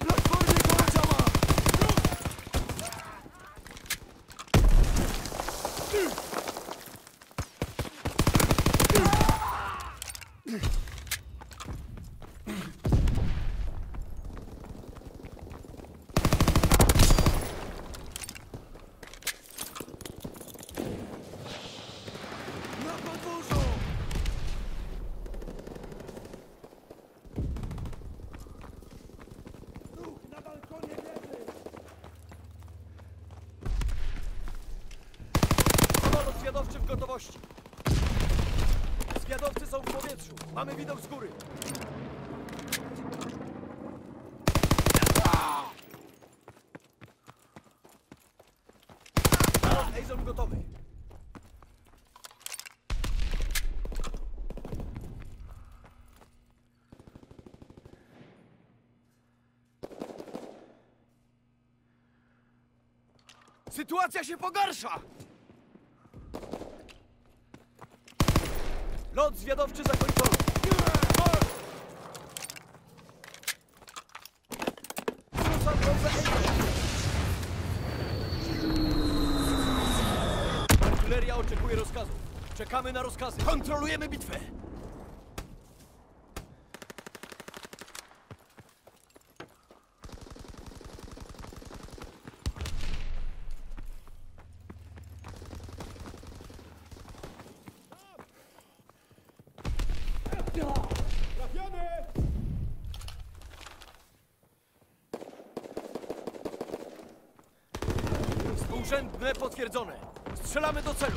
upload. Zwiadowczy w gotowości. Zwiadowcy są w powietrzu. Mamy widok z góry. Ejzon gotowy. Sytuacja się pogarsza! Lot zwiadowczy zakończony. Zrzucam drogę Artyleria oczekuje rozkazów. Czekamy na rozkazy. Kontrolujemy bitwę. Współrzędne potwierdzone. Strzelamy do celu.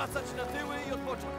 Wracać na tyły i odpocząć.